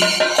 Yeah.